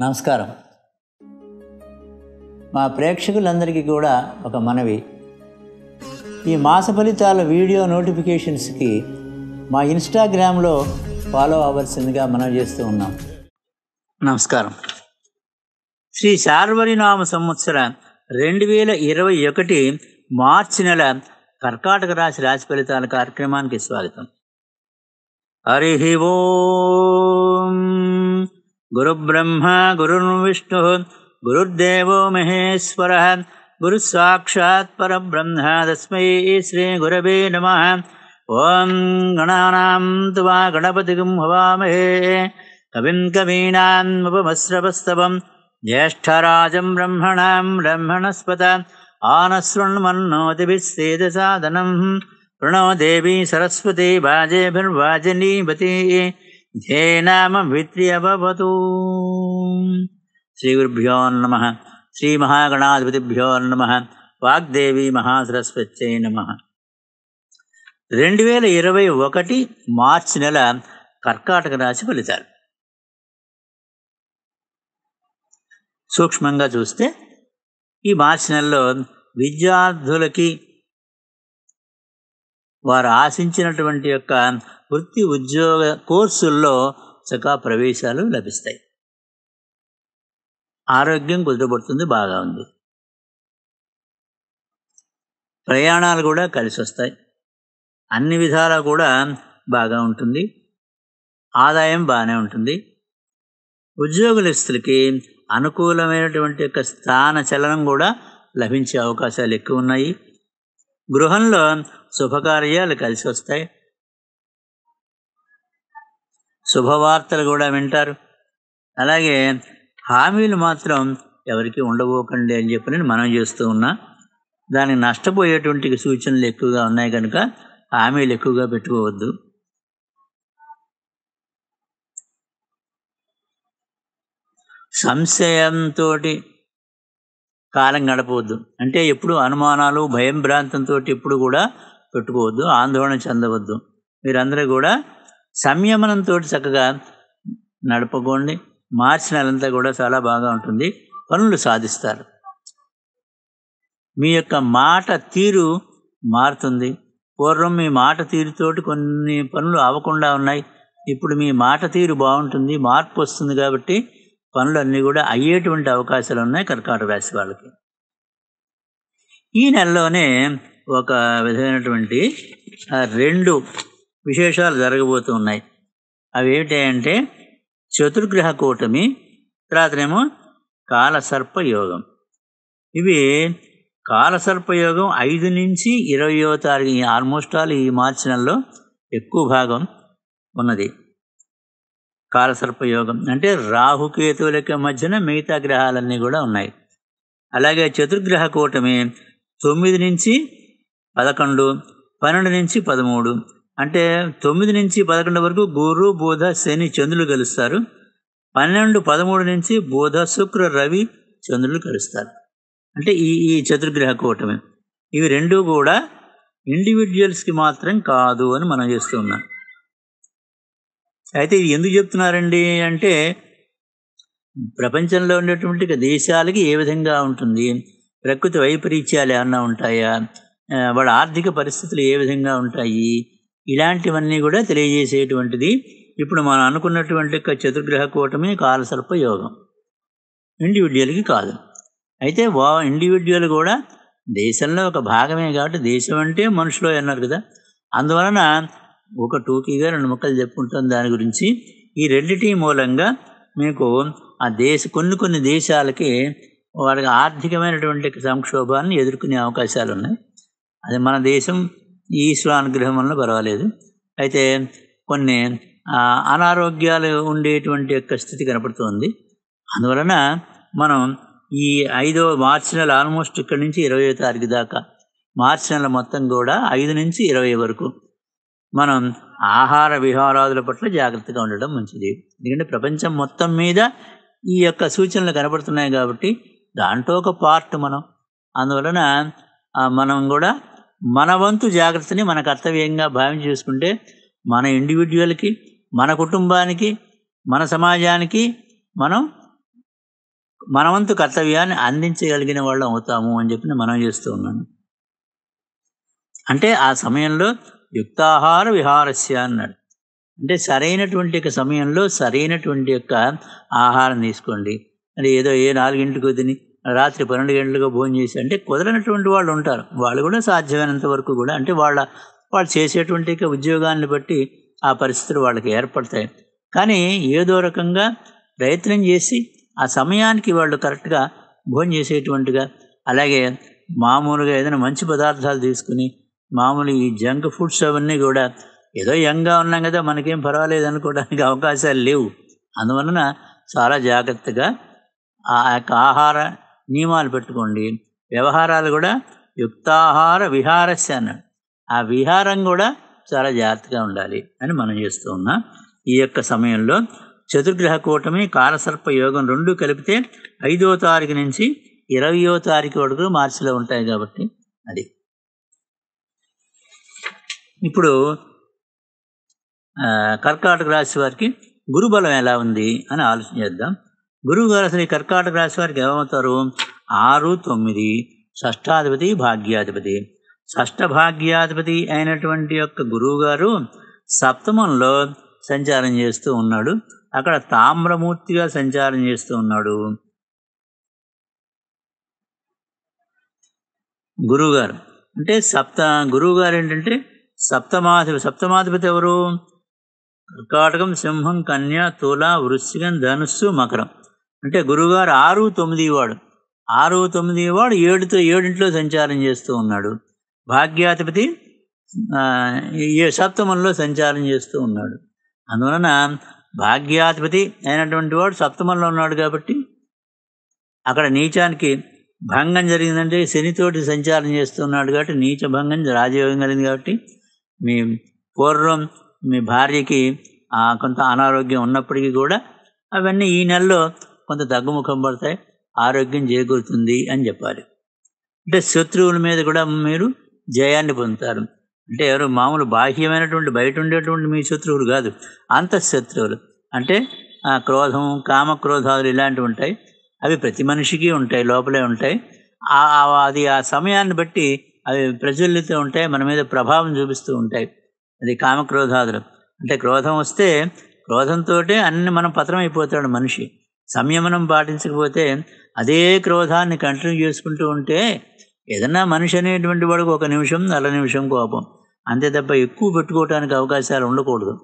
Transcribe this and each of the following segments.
నమస్కారం. మా ప్రేక్షకులందరికీ కూడా ఒక మనవి. ఈ మాస ఫలితాల వీడియో నోటిఫికేషన్స్కి మా ఇన్స్టాగ్రామ్లో ఫాలో అవ్వాల్సిందిగా మనం చేస్తూ ఉన్నాం. నమస్కారం. శ్రీ శార్వరినామ సంవత్సర రెండు వేల ఇరవై ఒకటి మార్చి నెల కర్కాటక రాశి రాశి ఫలితాల కార్యక్రమానికి స్వాగతం. హరి ఓ गुरुब्रह्मा गुरुर्विष्णुः गुरुर्देवो महेश्वरः गुरुस्साक्षात् परब्रह्म तस्मै श्रीगुरवे नमः। ॐ गणानां तु वा गणपति हवामहे कविं कवीनान्मुपमस्रपस्तवं ज्येष्ठराजं ब्रह्मणां ब्रह्मणस्पत आनश्रृण्वन्नोतिभिः सेदसादनं। प्रणवदेवी सरस्वती वाजेभिर्वाजिनीवती ధ్యేనామ విత్ర్యవతు శ్రీ గురుభ్యో నమ. శ్రీ మహాగణాధిపతిభ్యో నమ. వాగ్దేవి మహాసరస్వత్యై నమ. రెండు వేల ఇరవై ఒకటి మార్చి నెల కర్కాటక రాశి ఫలితాలు. సూక్ష్మంగా చూస్తే ఈ మార్చి నెలలో విద్యార్థులకి వారు ఆశించినటువంటి యొక్క వృత్తి ఉద్యోగ కోర్సుల్లో చక్కగా ప్రవేశాలు లభిస్తాయి. ఆరోగ్యం కుదురపడుతుంది బాగా ఉంది. ప్రయాణాలు కూడా కలిసి వస్తాయి. అన్ని విధాలా కూడా బాగా ఉంటుంది. ఆదాయం బాగానే ఉంటుంది. ఉద్యోగులస్తులకి అనుకూలమైనటువంటి యొక్క స్థాన చలనం కూడా లభించే అవకాశాలు ఎక్కువ ఉన్నాయి. గృహంలో శుభకార్యాలు కలిసి వస్తాయి. శుభవార్తలు కూడా వింటారు. అలాగే హామీలు మాత్రం ఎవరికి ఉండబోకండి అని చెప్పి మనం చేస్తూ ఉన్నా. దానికి నష్టపోయేటువంటి సూచనలు ఎక్కువగా ఉన్నాయి కనుక హామీలు ఎక్కువగా పెట్టుకోవద్దు. సంశయంతో కాలం గడపవద్దు. అంటే ఎప్పుడు అనుమానాలు భయం భ్రాంతంతో ఎప్పుడు కూడా పెట్టుకోవద్దు ఆందోళన చెందవద్దు. మీరందరూ కూడా సంయమనంతో చక్కగా నడపకోండి. మార్చి నెలంతా కూడా చాలా బాగా ఉంటుంది. పనులు సాధిస్తారు. మీ యొక్క మాట తీరు మారుతుంది. పూర్వం మీ మాట తీరుతోటి కొన్ని పనులు అవ్వకుండా ఉన్నాయి. ఇప్పుడు మీ మాట తీరు బాగుంటుంది మార్పు వస్తుంది కాబట్టి పనులు అన్నీ కూడా అయ్యేటువంటి అవకాశాలు ఉన్నాయి కర్కాటక రాశి వాళ్ళకి. ఈ నెలలోనే ఒక విధమైనటువంటి రెండు విశేషాలు జరగబోతూ ఉన్నాయి అవి ఏమిటంటే చతుర్గ్రహ కూటమి తర్వాతనేమో కాలసర్ప యోగం. ఇవి కాలసర్పయోగం ఐదు నుంచి ఇరవయో తారీఖు ఆల్మోస్ట్ ఆల్ ఈ మార్చి నెలలో ఎక్కువ భాగం ఉన్నది. కాలసర్పయోగం అంటే రాహుకేతువుల యొక్క మధ్యన మిగతా గ్రహాలన్నీ కూడా ఉన్నాయి. అలాగే చతుర్గ్రహ కూటమి తొమ్మిది నుంచి పదకొండు పన్నెండు నుంచి పదమూడు. అంటే తొమ్మిది నుంచి పదకొండు వరకు గురు బుధ శని చంద్రులు కలుస్తారు. పన్నెండు పదమూడు నుంచి బుధ శుక్ర రవి చంద్రులు కలుస్తారు. అంటే ఈ ఈ చతుర్గ్రహ కూటమి. ఇవి రెండు కూడా ఇండివిజువల్స్కి మాత్రం కాదు అని మనం చేస్తూ ఉన్నాం. అయితే ఇది ఎందుకు చెప్తున్నారండి అంటే ప్రపంచంలో ఉండేటువంటి దేశాలకి ఏ విధంగా ఉంటుంది? ప్రకృతి వైపరీత్యాలు ఏమన్నా ఉంటాయా? వాళ్ళ ఆర్థిక పరిస్థితులు ఏ విధంగా ఉంటాయి? ఇలాంటివన్నీ కూడా తెలియజేసేటువంటిది ఇప్పుడు మనం అనుకున్నటువంటి చతుర్గ్రహ కూటమి కాలసర్ప యోగం. ఇండివిజువల్కి కాదు. అయితే వా ఇండివిజువల్ కూడా దేశంలో ఒక భాగమే కాబట్టి దేశం అంటే మనుషులు అన్నారు కదా. అందువలన ఒక టూకీగా రెండు ముక్కలు చెప్పుకుంటాం దాని గురించి. ఈ రెండిటి మూలంగా మీకు ఆ దేశ కొన్ని కొన్ని దేశాలకి వాళ్ళకి ఆర్థికమైనటువంటి సంక్షోభాన్ని ఎదుర్కొనే అవకాశాలు ఉన్నాయి అది మన దేశం ఈశ్వర అనుగ్రహం వల్ల పర్వాలేదు. అయితే కొన్ని అనారోగ్యాలు ఉండేటువంటి యొక్క స్థితి కనపడుతుంది. అందువలన మనం ఈ ఐదో మార్చి నెల ఆల్మోస్ట్ ఇక్కడ నుంచి ఇరవై తారీఖు దాకా మార్చి నెల మొత్తం కూడా ఐదు నుంచి ఇరవై వరకు మనం ఆహార విహారాదుల పట్ల జాగ్రత్తగా ఉండడం మంచిది. ఎందుకంటే ప్రపంచం మొత్తం మీద ఈ యొక్క సూచనలు కనపడుతున్నాయి కాబట్టి దాంట్లో ఒక పార్ట్ మనం. అందువలన మనం కూడా మన వంతు జాగ్రత్తని మన కర్తవ్యంగా భావించి చేసుకుంటే మన ఇండివిజువల్కి మన కుటుంబానికి మన సమాజానికి మనం మనవంతు కర్తవ్యాన్ని అందించగలిగిన వాళ్ళం అవుతాము అని చెప్పి మనం చేస్తూ ఉన్నాను. అంటే ఆ సమయంలో యుక్తాహార విహారస్య అన్నాడు. అంటే సరైనటువంటి యొక్క సమయంలో సరైనటువంటి యొక్క ఆహారం తీసుకోండి. అంటే ఏదో ఏ నాలుగింటికి తిని రాత్రి పన్నెండు గంటలకు భోజనం చేసి అంటే కుదరనటువంటి వాళ్ళు ఉంటారు. వాళ్ళు కూడా సాధ్యమైనంత వరకు కూడా అంటే వాళ్ళ వాళ్ళు చేసేటువంటి ఉద్యోగాన్ని బట్టి ఆ పరిస్థితులు వాళ్ళకి ఏర్పడతాయి. కానీ ఏదో రకంగా ప్రయత్నం చేసి ఆ సమయానికి వాళ్ళు కరెక్ట్గా భోజనం చేసేటువంటిగా అలాగే మామూలుగా ఏదైనా మంచి పదార్థాలు తీసుకుని మామూలు ఈ జంక్ ఫుడ్స్ అవన్నీ కూడా ఏదో యంగ్గా ఉన్నాం కదా మనకేం పర్వాలేదు అనుకోవడానికి అవకాశాలు లేవు. అందువలన చాలా జాగ్రత్తగా ఆ యొక్క ఆహార నియమాలు పెట్టుకోండి. వ్యవహారాలు కూడా యుక్తాహార విహారస్య అన్నాడు. ఆ విహారం కూడా చాలా జాగ్రత్తగా ఉండాలి అని మనం చేస్తూ ఉన్నాం. ఈ యొక్క సమయంలో చతుర్గ్రహ కూటమి కాలసర్ప యోగం రెండు కలిపితే ఐదో తారీఖు నుంచి ఇరవయో తారీఖు వరకు మార్చిలో ఉంటాయి కాబట్టి అది. ఇప్పుడు కర్కాటక రాశి వారికి గురుబలం ఎలా ఉంది అని ఆలోచన చేద్దాం. గురువు గారు అసలు ఈ కర్కాటక రాశి వారికి ఏమవుతారు? ఆరు తొమ్మిది. షష్టాధిపతి భాగ్యాధిపతి. షష్ట భాగ్యాధిపతి అయినటువంటి యొక్క గురువు గారు సప్తమంలో సంచారం చేస్తూ ఉన్నాడు. అక్కడ తామ్రమూర్తిగా సంచారం చేస్తూ ఉన్నాడు. గురువుగారు. అంటే సప్త గురువు గారు ఏంటంటే సప్తమాధిపతి సప్తమాధిపతి ఎవరు? కర్కాటకం సింహం కన్య తుల వృశ్చికం ధనుస్సు మకరం. అంటే గురువుగారు ఆరు తొమ్మిది వాడు. ఆరు తొమ్మిది వాడు ఏడుతో ఏడింట్లో సంచారం చేస్తూ ఉన్నాడు. భాగ్యాధిపతి ఏ సప్తమంలో సంచారం చేస్తూ ఉన్నాడు. అందువలన భాగ్యాధిపతి అయినటువంటి వాడు సప్తమంలో ఉన్నాడు కాబట్టి అక్కడ నీచానికి భంగం జరిగిందంటే శనితోటి సంచారం చేస్తున్నాడు కాబట్టి నీచ భంగం రాజయోగం కలిగింది కాబట్టి మీ పూర్వం మీ భార్యకి కొంత అనారోగ్యం ఉన్నప్పటికీ కూడా అవన్నీ ఈ నెలలో కొంత తగ్గుముఖం పడతాయి ఆరోగ్యం చేకూరుతుంది అని చెప్పాలి. అంటే శత్రువుల మీద కూడా మీరు జయాన్ని పొందుతారు. అంటే ఎవరు మామూలు బాహ్యమైనటువంటి బయట ఉండేటువంటి మీ శత్రువులు కాదు అంతఃశత్రువులు అంటే క్రోధం కామక్రోధాలు ఇలాంటివి ఉంటాయి. అవి ప్రతి మనిషికి ఉంటాయి లోపలే ఉంటాయి. అది ఆ సమయాన్ని బట్టి అవి ప్రజ్వలితూ ఉంటాయి మన మీద ప్రభావం చూపిస్తూ ఉంటాయి. అది కామక్రోధాదులు. అంటే క్రోధం వస్తే క్రోధంతో అన్ని మనం పతనమైపోతాడు మనిషి. సంయమనం పాటించకపోతే అదే క్రోధాన్ని కంటిన్యూ చేసుకుంటూ ఉంటే ఏదన్నా మనిషి అనేటువంటి వాడికి ఒక నిమిషం నల్ల నిమిషం కోపం. అంతే తప్ప ఎక్కువ పెట్టుకోవడానికి అవకాశాలు ఉండకూడదు.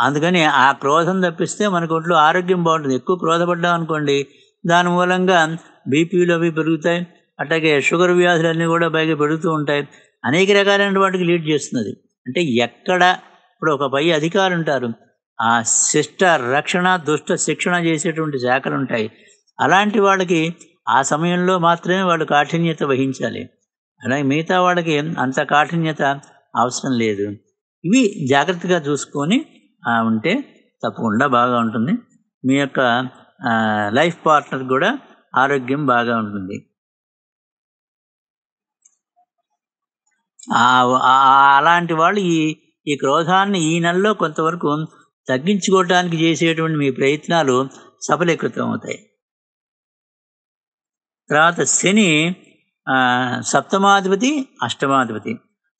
అందుకని ఆ క్రోధం తప్పిస్తే మనకు ఒంట్లో ఆరోగ్యం బాగుంటుంది. ఎక్కువ క్రోధపడ్డాం అనుకోండి దాని మూలంగా బీపీలు అవి పెరుగుతాయి. అట్లాగే షుగర్ వ్యాధులు అన్నీ కూడా పైగా పెరుగుతూ ఉంటాయి. అనేక రకాలైన వాటికి లీడ్ చేస్తున్నది. అంటే ఎక్కడ ఇప్పుడు ఒక పై అధికారులు ఉంటారు. ఆ శిష్ట రక్షణ దుష్ట శిక్షణ చేసేటువంటి శాఖలు ఉంటాయి. అలాంటి వాళ్ళకి ఆ సమయంలో మాత్రమే వాళ్ళు కాఠిన్యత వహించాలి. అలాగే మిగతా వాళ్ళకి అంత కాఠిన్యత అవసరం లేదు. ఇవి జాగ్రత్తగా చూసుకొని ఉంటే తప్పకుండా బాగా ఉంటుంది. మీ యొక్క లైఫ్ పార్ట్నర్ కూడా ఆరోగ్యం బాగా ఉంటుంది. అలాంటి వాళ్ళు ఈ ఈ క్రోధాన్ని ఈ నెలలో కొంతవరకు తగ్గించుకోవటానికి చేసేటువంటి మీ ప్రయత్నాలు సఫలీకృతం అవుతాయి తర్వాత శని సప్తమాధిపతి అష్టమాధిపతి.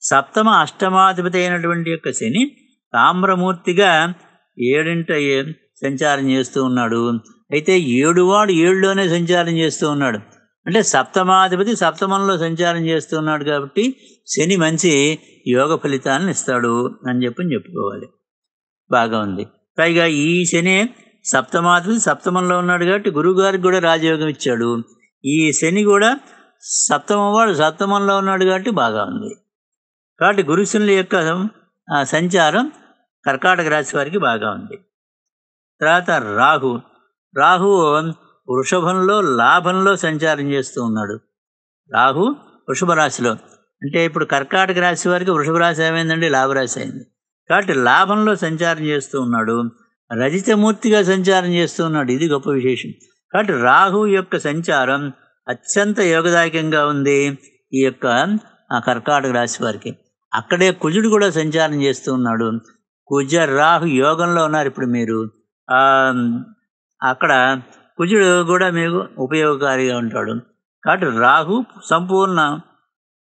సప్తమ అష్టమాధిపతి అయినటువంటి యొక్క శని తామ్రమూర్తిగా ఏడింట సంచారం చేస్తూ ఉన్నాడు. అయితే ఏడువాడు ఏడులోనే సంచారం చేస్తూ ఉన్నాడు. అంటే సప్తమాధిపతి సప్తమంలో సంచారం చేస్తూ ఉన్నాడు కాబట్టి శని మంచి యోగ ఫలితాలను ఇస్తాడు అని చెప్పి చెప్పుకోవాలి. బాగా ఉంది. పైగా ఈ శని సప్తమాధిపతి సప్తమంలో ఉన్నాడు కాబట్టి గురువుగారికి కూడా రాజయోగం ఇచ్చాడు. ఈ శని కూడా సప్తమం వాడు సప్తమంలో ఉన్నాడు కాబట్టి బాగా ఉంది. కాబట్టి గురుశనుల యొక్క సంచారం కర్కాటక రాశి వారికి బాగా ఉంది. తర్వాత రాహు. రాహు వృషభంలో లాభంలో సంచారం చేస్తూ ఉన్నాడు. రాహు వృషభ రాశిలో. అంటే ఇప్పుడు కర్కాటక రాశి వారికి వృషభ రాశి ఏమైందండి? లాభరాశి అయింది. కాబట్టి లాభంలో సంచారం చేస్తూ ఉన్నాడు రజితమూర్తిగా సంచారం చేస్తూ ఉన్నాడు. ఇది గొప్ప విశేషం. కాబట్టి రాహు యొక్క సంచారం అత్యంత యోగదాయకంగా ఉంది ఈ యొక్క కర్కాటక రాశి వారికి. అక్కడే కుజుడు కూడా సంచారం చేస్తూ ఉన్నాడు. కుజ రాహు యోగంలో ఉన్నారు ఇప్పుడు మీరు. అక్కడ కుజుడు కూడా మీకు ఉపయోగకారిగా ఉంటాడు. కాబట్టి రాహు సంపూర్ణ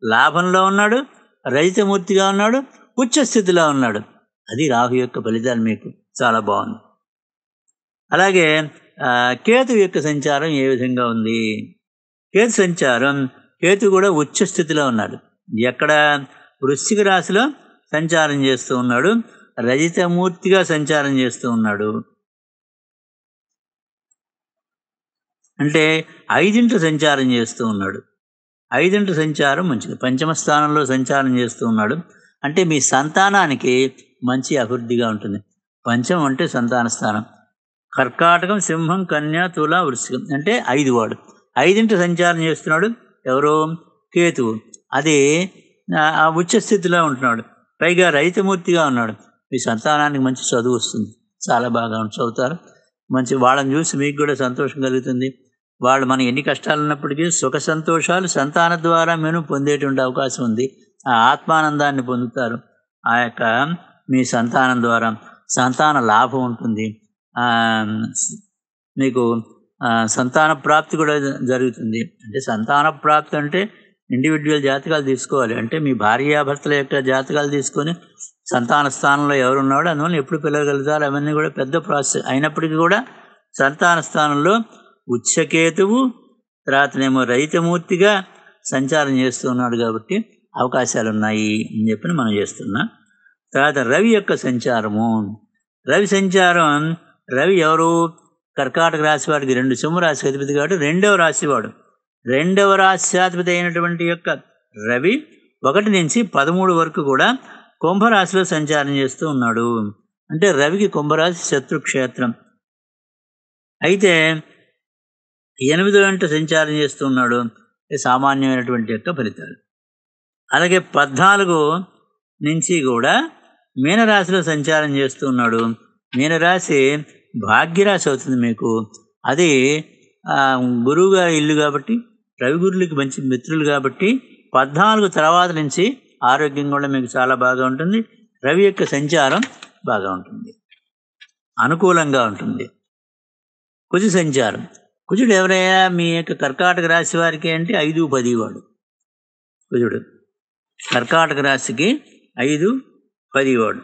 లాభంలో ఉన్నాడు రజితమూర్తిగా ఉన్నాడు ఉచ్చస్థితిలో ఉన్నాడు. అది రాహు యొక్క ఫలితాలు మీకు చాలా బాగుంది. అలాగే కేతు యొక్క సంచారం ఏ విధంగా ఉంది? కేతు సంచారం కేతు కూడా ఉచ్చ స్థితిలో ఉన్నాడు. ఎక్కడ? వృశ్చిక రాశిలో సంచారం చేస్తూ ఉన్నాడు. రజితమూర్తిగా సంచారం చేస్తూ ఉన్నాడు. అంటే ఐదింటి సంచారం చేస్తూ ఉన్నాడు. ఐదింట సంచారం మంచిది. పంచమ స్థానంలో సంచారం చేస్తూ ఉన్నాడు. అంటే మీ సంతానానికి మంచి అభివృద్ధిగా ఉంటుంది. పంచం అంటే సంతాన స్థానం. కర్కాటకం సింహం కన్యా తుల వృశ్చికం అంటే ఐదు వాడు. ఐదింటి సంచారం చేస్తున్నాడు ఎవరు? కేతువు. అది ఆ- ఉచ్చస్థితిలో స్థితిలో ఉంటున్నాడు. పైగా రైతమూర్తిగా ఉన్నాడు. మీ సంతానానికి మంచి చదువు వస్తుంది. చాలా బాగా చదువుతారు. మంచి వాళ్ళని చూసి మీకు కూడా సంతోషం కలుగుతుంది. వాళ్ళు మనం ఎన్ని కష్టాలు ఉన్నప్పటికీ సుఖ సంతోషాలు సంతాన ద్వారా మేము పొందేటువంటి అవకాశం ఉంది. ఆ ఆత్మానందాన్ని పొందుతారు. ఆ యొక్క మీ సంతానం ద్వారా సంతాన లాభం ఉంటుంది. మీకు సంతాన ప్రాప్తి కూడా జ- జరుగుతుంది. అంటే సంతాన ప్రాప్తి అంటే ఇండివిజువల్ జాతకాలు తీసుకోవాలి. అంటే మీ భార్యాభర్తల యొక్క జాతకాలు తీసుకొని సంతాన స్థానంలో ఎవరున్నాడో అందువల్ల ఎప్పుడు పిలవగలుగుతారు అవన్నీ కూడా పెద్ద ప్రాసెస్. అయినప్పటికీ కూడా సంతాన స్థానంలో ఉచ్చకేతువు తర్వాతనేమో రైతమూర్తిగా సంచారం చేస్తున్నాడు కాబట్టి అవకాశాలు ఉన్నాయి అని చెప్పి మనం చేస్తున్నాం. తర్వాత రవి యొక్క సంచారము. రవి సంచారం రవి ఎవరు? కర్కాటక రాశి వాడికి రెండు సింహరాశి అధిపతి కాబట్టి రెండవ రాశివాడు రెండవ రాశ్యాధిపతి అయినటువంటి యొక్క రవి ఒకటి నుంచి పదమూడు వరకు కూడా కుంభరాశిలో సంచారం చేస్తూ ఉన్నాడు. అంటే రవికి కుంభరాశి శత్రుక్షేత్రం అయితే ఎనిమిదో గంట సంచారం చేస్తూ ఉన్నాడు. సామాన్యమైనటువంటి యొక్క ఫలితాలు. అలాగే పద్నాలుగు నుంచి కూడా మీనరాశిలో సంచారం చేస్తూ ఉన్నాడు మీనరాశి భాగ్యరాశి అవుతుంది మీకు. అది గురువుగా ఇల్లు కాబట్టి రవిగురులకి మంచి మిత్రులు కాబట్టి పద్నాలుగు తర్వాత నుంచి ఆరోగ్యం కూడా మీకు చాలా బాగా ఉంటుంది. రవి యొక్క సంచారం బాగా ఉంటుంది. అనుకూలంగా ఉంటుంది. కుజ సంచారం. కుజుడు ఎవరయ్యా? మీ యొక్క కర్కాటక రాశి వారికి అంటే ఐదు పది వాడు. కుజుడు. కర్కాటక రాశికి ఐదు పదివాడు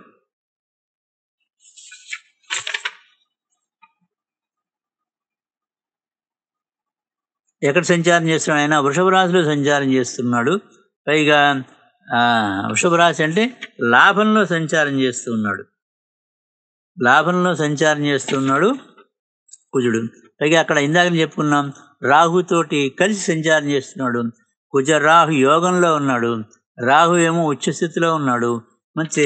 ఎక్కడ సంచారం చేస్తున్నాడు ఆయన? వృషభ రాశిలో సంచారం చేస్తున్నాడు. పైగా ఆ, వృషభ రాశి అంటే లాభంలో సంచారం చేస్తున్నాడు. లాభంలో సంచారం చేస్తున్నాడు కుజుడు. పైగా అక్కడ ఇందాక చెప్పుకున్నాం రాహుతోటి కలిసి సంచారం చేస్తున్నాడు. కుజరాహు యోగంలో ఉన్నాడు. రాహు ఏమో ఉచ్చస్థితిలో ఉన్నాడు. మంచి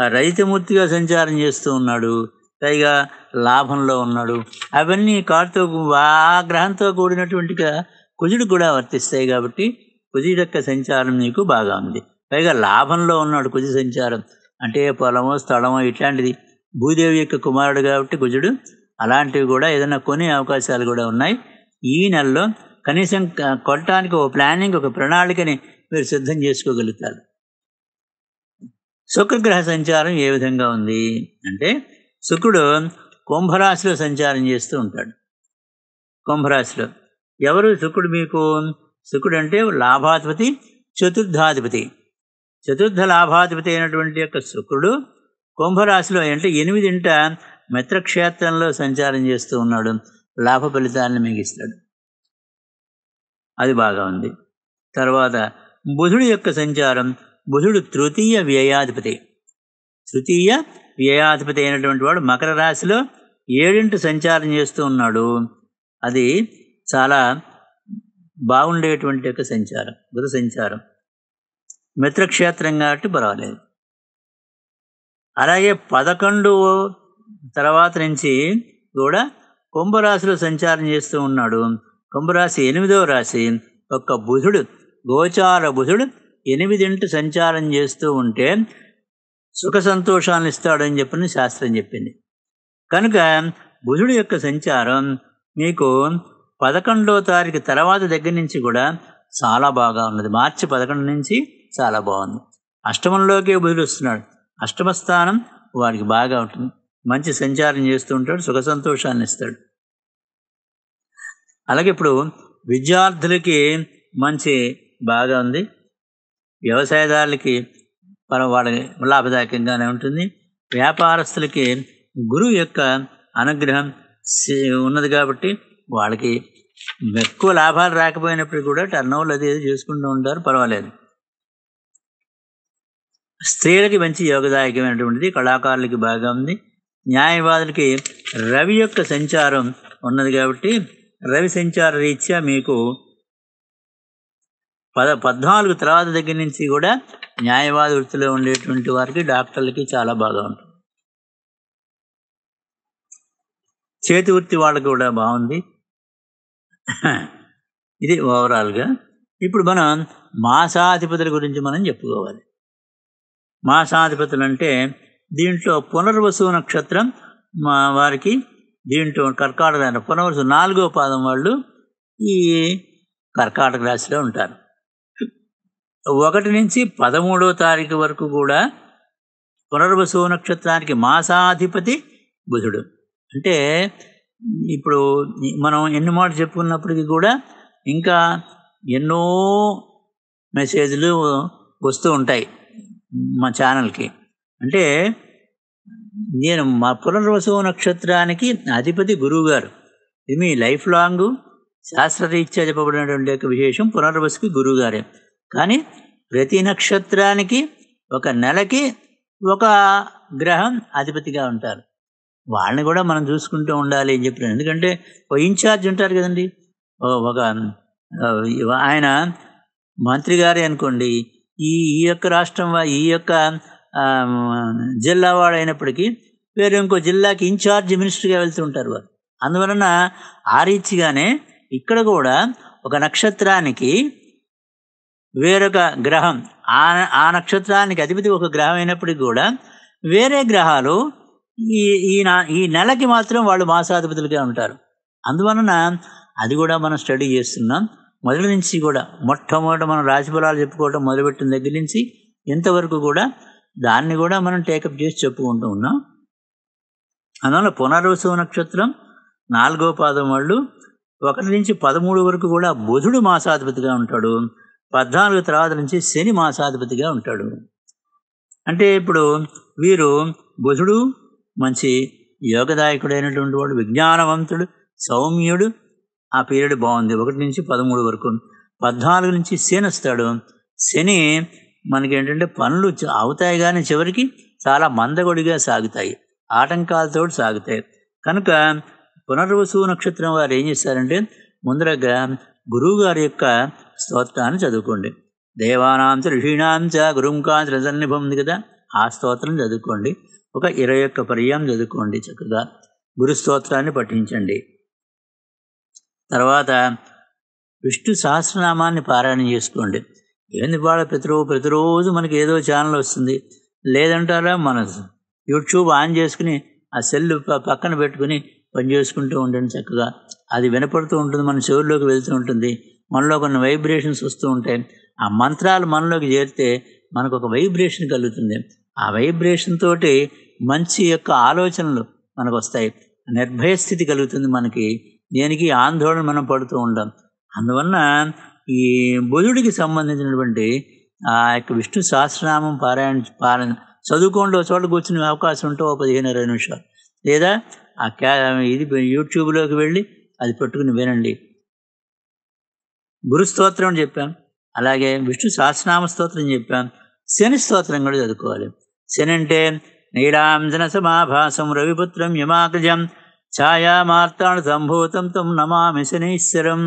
ఆ రహితమూర్తిగా సంచారం చేస్తూ ఉన్నాడు. పైగా లాభంలో ఉన్నాడు. అవన్నీ కార్తో ఆ గ్రహంతో కూడినటువంటిగా కుజుడు కూడా వర్తిస్తాయి కాబట్టి కుజుడు యొక్క సంచారం నీకు బాగా ఉంది. పైగా లాభంలో ఉన్నాడు కుజు సంచారం. అంటే పొలమో స్థలమో ఇట్లాంటిది. భూదేవి యొక్క కుమారుడు కాబట్టి కుజుడు అలాంటివి కూడా ఏదైనా కొనే అవకాశాలు కూడా ఉన్నాయి. ఈ నెలలో కనీసం కొట్టడానికి ఒక ప్లానింగ్ ఒక ప్రణాళికని మీరు సిద్ధం చేసుకోగలుగుతారు. శుక్రగ్రహ సంచారం ఏ విధంగా ఉంది? అంటే శుక్రుడు కుంభరాశిలో సంచారం చేస్తూ ఉంటాడు. కుంభరాశిలో ఎవరు శుక్రుడు మీకు? శుక్రుడు అంటే లాభాధిపతి చతుర్థాధిపతి. చతుర్థ లాభాధిపతి అయినటువంటి యొక్క శుక్రుడు కుంభరాశిలో అంటే ఎనిమిదింట మిత్రక్షేత్రంలో సంచారం చేస్తూ ఉన్నాడు. లాభ ఫలితాలను మిగిస్తాడు అది బాగా ఉంది. తర్వాత బుధుడు యొక్క సంచారం బుధుడు తృతీయ వ్యయాధిపతి. తృతీయ వ్యయాధిపతి అయినటువంటి వాడు మకర రాశిలో ఏడింటి సంచారం చేస్తూ ఉన్నాడు. అది చాలా బాగుండేటువంటి యొక్క సంచారం బుధ సంచారం. మిత్రక్షేత్రం కాబట్టి పర్వాలేదు. అలాగే పదకొండు తర్వాత నుంచి కూడా కుంభరాశిలో సంచారం చేస్తూ ఉన్నాడు. కుంభరాశి ఎనిమిదవ రాశి ఒక్క బుధుడు గోచార బుధుడు ఎనిమిదింటి సంచారం చేస్తూ ఉంటే సుఖ సంతోషాలను ఇస్తాడని చెప్పని శాస్త్రం చెప్పింది. కనుక బుధుడు యొక్క సంచారం మీకు పదకొండో తారీఖు తర్వాత దగ్గర నుంచి కూడా చాలా బాగా ఉన్నది. మార్చి పదకొండు నుంచి చాలా బాగుంది. అష్టమంలోకి బుధుడు వస్తున్నాడు. అష్టమ స్థానం వాడికి బాగా ఉంటుంది. మంచి సంచారం చేస్తూ ఉంటాడు. సుఖ సంతోషాన్ని ఇస్తాడు. అలాగే ఇప్పుడు విద్యార్థులకి మంచి బాగా ఉంది. వ్యవసాయదారులకి పర వాళ్ళకి లాభదాయకంగానే ఉంటుంది. వ్యాపారస్తులకి గురువు యొక్క అనుగ్రహం ఉన్నది కాబట్టి వాళ్ళకి ఎక్కువ లాభాలు రాకపోయినప్పుడు కూడా టర్న్ ఓవర్లు అది ఇది చేసుకుంటూ ఉంటారు. పర్వాలేదు. స్త్రీలకి మంచి యోగదాయకమైనటువంటిది. కళాకారులకి బాగా ఉంది. న్యాయవాదులకి రవి యొక్క సంచారం ఉన్నది కాబట్టి రవి సంచార రీత్యా మీకు పద పద్నాలుగు తర్వాత దగ్గర నుంచి కూడా న్యాయవాద వృత్తిలో ఉండేటువంటి వారికి డాక్టర్లకి చాలా బాగా ఉంటుంది. చేతి వృత్తి వాళ్ళకి కూడా బాగుంది. ఇది ఓవరాల్గా. ఇప్పుడు మనం మాసాధిపతుల గురించి మనం చెప్పుకోవాలి. మాసాధిపతులు అంటే దీంట్లో పునర్వసు నక్షత్రం మా వారికి దీంట్లో కర్కాటక పునర్వసు నాలుగో పాదం వాళ్ళు ఈ కర్కాటక రాశిలో ఉంటారు. ఒకటి నుంచి పదమూడో తారీఖు వరకు కూడా పునర్వసు నక్షత్రానికి మాసాధిపతి బుధుడు. అంటే ఇప్పుడు మనం ఎన్ని మాటలు చెప్పుకున్నప్పటికీ కూడా ఇంకా ఎన్నో మెసేజ్లు వస్తూ ఉంటాయి మా ఛానల్కి. అంటే నేను మా పునర్వసు నక్షత్రానికి అధిపతి గురువు గారు ఇది మీ లైఫ్ లాంగ్ శాస్త్రరీత్యా చెప్పబడినటువంటి యొక్క విశేషం పునర్వసుకి గురువు గారే కానీ ప్రతి నక్షత్రానికి ఒక నెలకి ఒక గ్రహం అధిపతిగా ఉంటారు. వాళ్ళని కూడా మనం చూసుకుంటూ ఉండాలి అని చెప్పిన ఎందుకంటే ఒక ఇన్ఛార్జ్ ఉంటారు కదండి. ఒక ఆయన మంత్రి గారే అనుకోండి. ఈ ఈ యొక్క రాష్ట్రం ఈ యొక్క జిల్లా వాడు అయినప్పటికీ వేరే ఇంకో జిల్లాకి ఇన్ఛార్జ్ మినిస్టర్గా వెళ్తూ ఉంటారు వారు అందువలన ఆ రీతిగానే ఇక్కడ కూడా ఒక నక్షత్రానికి వేరొక గ్రహం. ఆ ఆ నక్షత్రానికి అధిపతి ఒక గ్రహం అయినప్పటికీ కూడా వేరే గ్రహాలు ఈ ఈ ఈ నెలకి మాత్రం వాళ్ళు మాసాధిపతులుగా ఉంటారు. అందువలన అది కూడా మనం స్టడీ చేస్తున్నాం. మొదటి నుంచి కూడా మొట్టమొదట మనం రాశి ఫలాలు చెప్పుకోవటం మొదలుపెట్టిన దగ్గర నుంచి ఇంతవరకు కూడా దాన్ని కూడా మనం టేకప్ చేసి చెప్పుకుంటూ ఉన్నాం. అందువల్ల పునర్వసవ నక్షత్రం నాలుగో పాదం వాళ్ళు ఒకటి నుంచి పదమూడు వరకు కూడా బుధుడు మాసాధిపతిగా ఉంటాడు. పద్నాలుగు తర్వాత నుంచి శని మాసాధిపతిగా ఉంటాడు. అంటే ఇప్పుడు వీరు బుధుడు మంచి యోగదాయకుడైనటువంటి వాడు విజ్ఞానవంతుడు సౌమ్యుడు ఆ పీరియడ్ బాగుంది. ఒకటి నుంచి పదమూడు వరకు. పద్నాలుగు నుంచి శని వస్తాడు. శని మనకి ఏంటంటే పనులు అవుతాయి కానీ చివరికి చాలా మందగొడిగా సాగుతాయి. ఆటంకాలతో సాగుతాయి. కనుక పునర్వసు నక్షత్రం వారు ఏం చేస్తారంటే ముందరగా గురువుగారి యొక్క స్తోత్రాన్ని చదువుకోండి. దేవానాంచ ఋషీణాంచ గురుంకాంచ సన్నిభం గురుంకాంత ఉంది కదా ఆ స్తోత్రం చదువుకోండి. ఒక ఇరవై ఒక్క పర్యాయం చదువుకోండి చక్కగా. గురు స్తోత్రాన్ని పఠించండి. తర్వాత విష్ణు సహస్రనామాన్ని పారాయణం చేసుకోండి. ఏంది వాళ్ళ ప్రతిరోజు ప్రతిరోజు మనకి ఏదో ఛానల్ వస్తుంది. లేదంటారా మన యూట్యూబ్ ఆన్ చేసుకుని ఆ సెల్ పక్కన పెట్టుకుని పని చేసుకుంటూ ఉండండి చక్కగా. అది వినపడుతూ ఉంటుంది మన చెవుల్లోకి వెళ్తూ ఉంటుంది. మనలో కొన్ని వైబ్రేషన్స్ వస్తూ ఉంటాయి. ఆ మంత్రాలు మనలోకి చేరితే మనకు ఒక వైబ్రేషన్ కలుగుతుంది. ఆ వైబ్రేషన్ తోటి మంచి యొక్క ఆలోచనలు మనకు వస్తాయి. నిర్భయ స్థితి కలుగుతుంది మనకి. దేనికి? ఆందోళన మనం పడుతూ ఉంటాం. అందువలన ఈ బుధుడికి సంబంధించినటువంటి ఆ యొక్క విష్ణు సహస్రనామం పారాయణ పారాయణ చదువుకోండి. ఒక చోట కూర్చునే అవకాశం ఉంటే ఒక పదిహేను ఇరవై నిమిషాలు. లేదా ఆ క్యా ఇది యూట్యూబ్లోకి వెళ్ళి అది పెట్టుకుని వినండి. గురు స్తోత్రం అని చెప్పాం అలాగే విష్ణు సహస్రనామ స్తోత్రం చెప్పాం శని స్తోత్రం కూడా చదువుకోవాలి. శని అంటే నీడాంజన సమాభాసం రవిపుత్రం యమాకజం ఛాయామార్తాణ సంభూతం తం నమామి శనీశ్వరం.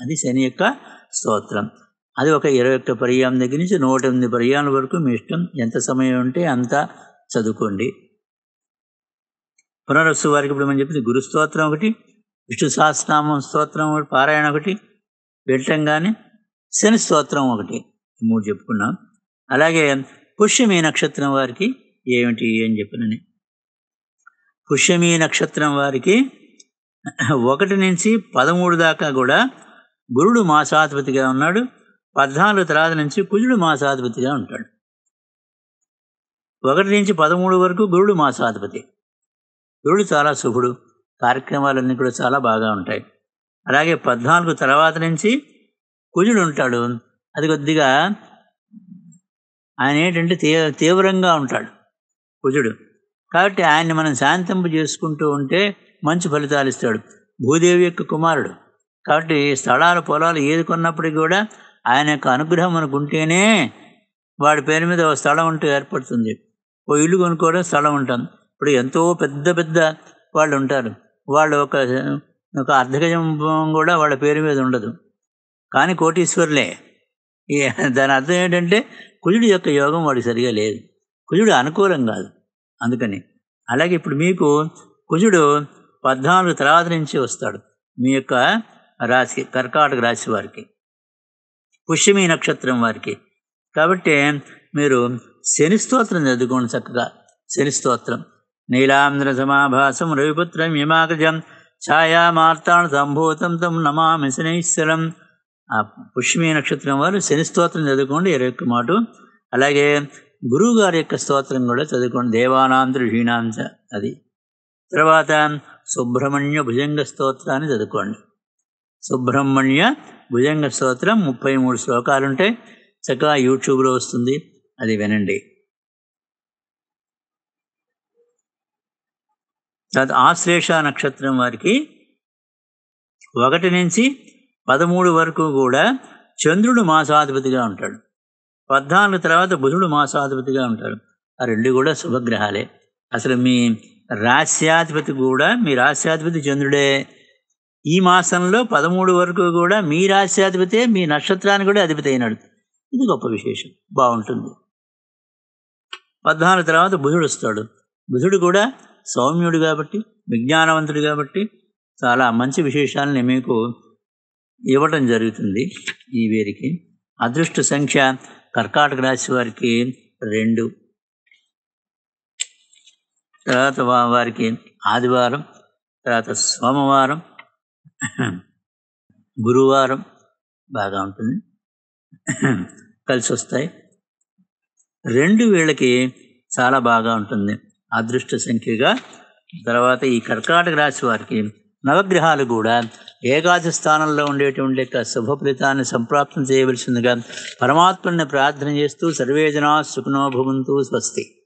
అది శని యొక్క స్తోత్రం. అది ఒక ఇరవై ఒక్క పర్యాయం దగ్గర నుంచి నూట ఎనిమిది పర్యాల వరకు మీ ఇష్టం. ఎంత సమయం ఉంటే అంత చదువుకోండి. పునరస్సు వారికి ఇప్పుడు మనం చెప్పింది గురుస్తోత్రం ఒకటి విష్ణు సహస్రనామం స్తోత్రం ఒకటి పారాయణ ఒకటి వెళ్ళటంగానే శని స్తోత్రం ఒకటి. మూడు చెప్పుకున్నాం. అలాగే పుష్యమి నక్షత్రం వారికి ఏమిటి అని చెప్పినని. పుష్యమి నక్షత్రం వారికి ఒకటి నుంచి పదమూడు దాకా కూడా గురుడు మాసాధిపతిగా ఉన్నాడు. పద్నాలుగు తర్వాత నుంచి కుజుడు మాసాధిపతిగా ఉంటాడు. ఒకటి నుంచి పదమూడు వరకు గురుడు మాసాధిపతి. గురుడు చాలా శుభుడు. కార్యక్రమాలన్నీ కూడా చాలా బాగా ఉంటాయి. అలాగే పద్నాలుగు తర్వాత నుంచి కుజుడు ఉంటాడు. అది కొద్దిగా ఆయన ఏంటంటే తీ తీవ్రంగా ఉంటాడు కుజుడు. కాబట్టి ఆయన్ని మనం శాంతింపు చేసుకుంటూ ఉంటే మంచి ఫలితాలు ఇస్తాడు. భూదేవి యొక్క కుమారుడు. కాబట్టి స్థలాలు పొలాలు ఏది కొన్నప్పటికీ కూడా ఆయన యొక్క అనుగ్రహం మనకు ఉంటేనే వాడి పేరు మీద ఒక స్థలం ఉంటూ ఏర్పడుతుంది. ఓ ఇల్లు కొనుక్కోవడం స్థలం ఉంటాం. ఇప్పుడు ఎంతో పెద్ద పెద్ద వాళ్ళు ఉంటారు. వాళ్ళు ఒక ఒక అర్ధగజం కూడా వాళ్ళ పేరు మీద ఉండదు. కానీ కోటీశ్వరులే. దాని అర్థం ఏంటంటే కుజుడి యొక్క యోగం వాడికి సరిగా లేదు. కుజుడు అనుకూలం కాదు. అందుకని. అలాగే ఇప్పుడు మీకు కుజుడు పద్నాలుగు తర్వాత నుంచి వస్తాడు. మీ యొక్క రాశి కర్కాటక రాశి వారికి. పుష్యమి నక్షత్రం వారికి. కాబట్టి మీరు శని స్తోత్రం చదువుకోండి చక్కగా. శని స్తోత్రం. నీలాంధ్ర సమాభాసం రవిపుత్రం యమాగ్రజం ఛాయామార్తాణ సంభూతం తం నమామి శనీశ్వరం ఆ పుష్మి నక్షత్రం వారు శని స్తోత్రం చదువుకోండి ఇరవై ఒక్క మాట. అలాగే గురువు గారి యొక్క స్తోత్రం కూడా చదువుకోండి దేవానాం హీనాంచ అది. తర్వాత సుబ్రహ్మణ్య భుజంగ స్తోత్రాన్ని చదువుకోండి. సుబ్రహ్మణ్య భుజంగ స్తోత్రం ముప్పై మూడు శ్లోకాలుంటాయి. చక్కగా యూట్యూబ్లో వస్తుంది అది వినండి. తర్వాత ఆశ్లేష నక్షత్రం వారికి ఒకటి నుంచి పదమూడు వరకు కూడా చంద్రుడు మాసాధిపతిగా ఉంటాడు. పద్నాలుగు తర్వాత బుధుడు మాసాధిపతిగా ఉంటాడు. ఆ రెండు కూడా శుభగ్రహాలే. అసలు మీ రాస్యాధిపతి కూడా మీ రాస్యాధిపతి చంద్రుడే. ఈ మాసంలో పదమూడు వరకు కూడా మీ రాస్యాధిపతే మీ నక్షత్రానికి కూడా అధిపతి అయినాడు. ఇది గొప్ప విశేషం. బాగుంటుంది. పద్నాలుగు తర్వాత బుధుడు వస్తాడు. బుధుడు కూడా సౌమ్యుడు కాబట్టి విజ్ఞానవంతుడు కాబట్టి చాలా మంచి విశేషాలని మీకు ఇవ్వటం జరుగుతుంది ఈ వీరికి అదృష్ట సంఖ్య కర్కాటక రాశి వారికి రెండు. తర్వాత వారికి ఆదివారం తర్వాత సోమవారం గురువారం బాగా ఉంటుంది. కలిసి వస్తాయి రెండు వీళ్ళకి చాలా బాగా ఉంటుంది. అదృష్ట సంఖ్యగా తర్వాత ఈ కర్కాటక రాశి వారికి నవగ్రహాలు కూడా ఏకాది స్థానంలో ఉండేటువంటి యొక్క శుభ ఫలితాన్ని సంప్రాప్తం చేయవలసిందిగా పరమాత్మని ప్రార్థన చేస్తూ సర్వేజనా సుఖనోభవంతు స్వస్తి.